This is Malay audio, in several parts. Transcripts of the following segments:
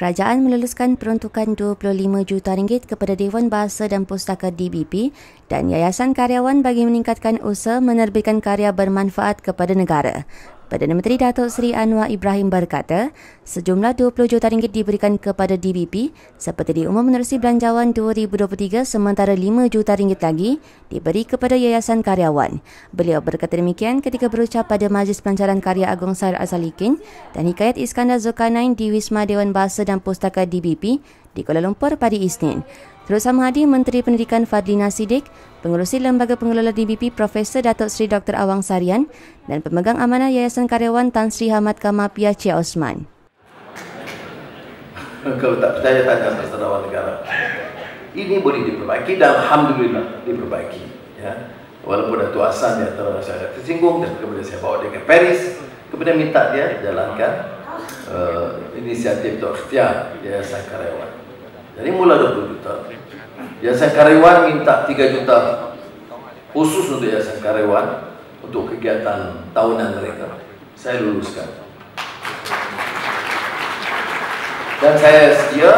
kerajaan meluluskan peruntukan 25 juta ringgit kepada Dewan Bahasa dan Pustaka DBP dan Yayasan Karyawan bagi meningkatkan usaha menerbitkan karya bermanfaat kepada negara. Perdana Menteri Datuk Seri Anwar Ibrahim berkata, sejumlah 20 juta ringgit diberikan kepada DBP seperti diumum menerusi belanjawan 2023 sementara 5 juta ringgit lagi diberi kepada Yayasan Karyawan. Beliau berkata demikian ketika berucap pada Majlis Pelancaran Karya Agung Sair Azalikin dan Hikayat Iskandar Zulkarnain di Wisma Dewan Bahasa dan Pustaka DBP di Kuala Lumpur pada Isnin. Terus sama hadir Menteri Pendidikan Fadlina Sidik, Pengurusi Lembaga Pengelola DBP Profesor Datuk Seri Dr. Awang Sarian dan Pemegang Amanah Yayasan Karyawan Tan Sri Hamad Kamapia Chia Osman. Kalau tak percaya tanya sastra negara. Ini boleh diperbaiki dan Alhamdulillah diperbaiki. Ya. Walaupun ada tuasan di antara masyarakat tersinggung dan kemudian saya bawa dia ke Paris, kemudian minta dia jalankan uh, inisiatif Dr. Ikhtiar Yayasan Karyawan. Jadi mula 20 juta. Yayasan Karyawan minta 3 juta khusus untuk Yayasan Karyawan untuk kegiatan tahunan mereka. Saya luluskan. Dan saya sedia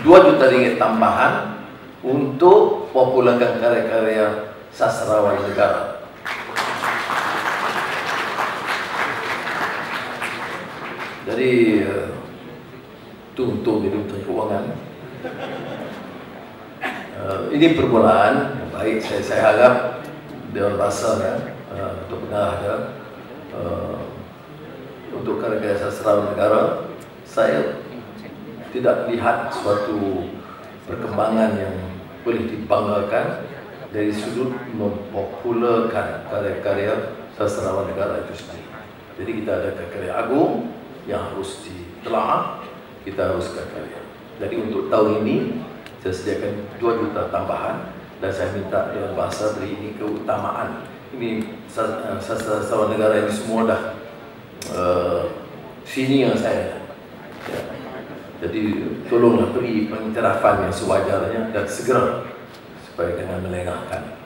2 juta ringgit tambahan untuk popularkan karya-karya sastrawan negara. Jadi, itu untuk Menteri Keuangan. Uh, ini permulaan yang baik saya, saya harap Dewan Bahasa ya, uh, untuk pengarah ya, uh, untuk karya sastra negara saya tidak lihat suatu perkembangan yang boleh dibanggakan dari sudut mempopularkan karya-karya sastrawan negara itu sendiri. Jadi kita ada karya agung yang harus ditelaah, kita harus karya. Jadi untuk tahun ini saya sediakan 2 juta tambahan dan saya minta Dewan Bahasa beri ini keutamaan. Ini sasaran negara ini semua dah uh, yang saya. Ya. Jadi tolonglah beri pengiktirafan yang sewajarnya dan segera supaya jangan melengahkan.